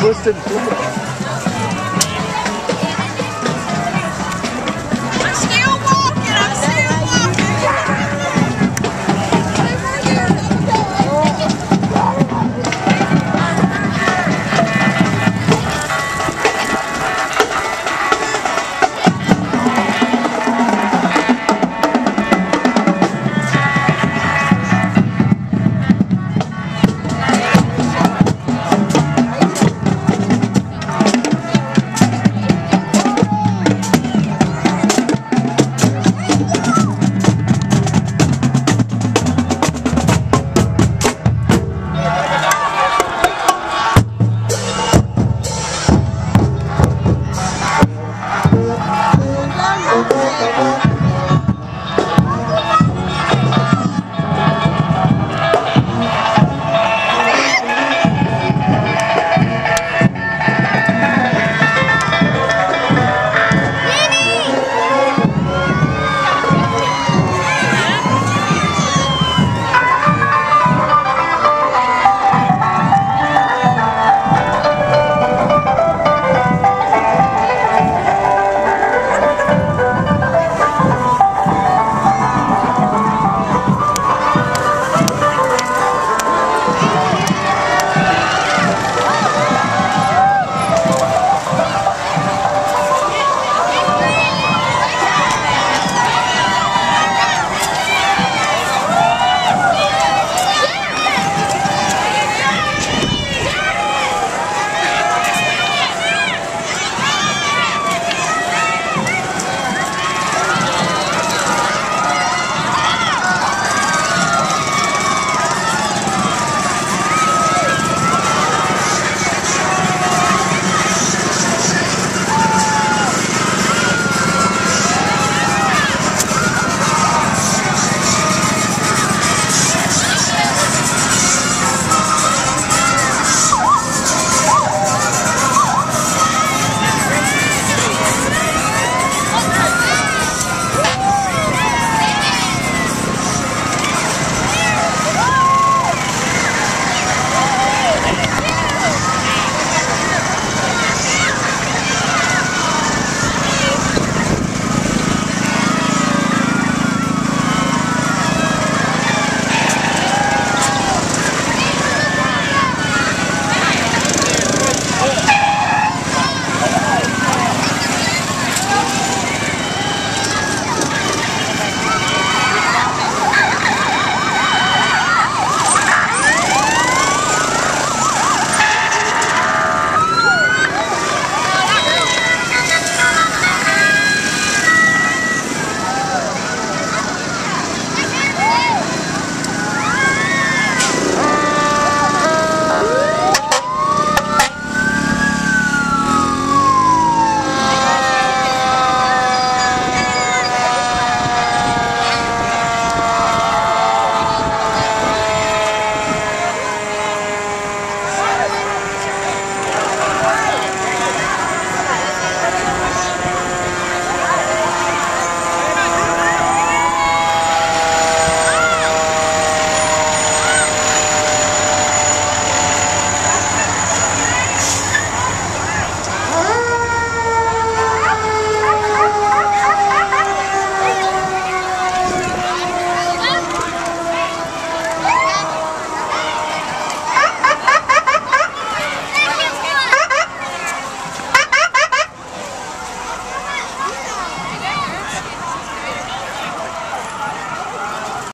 twisted.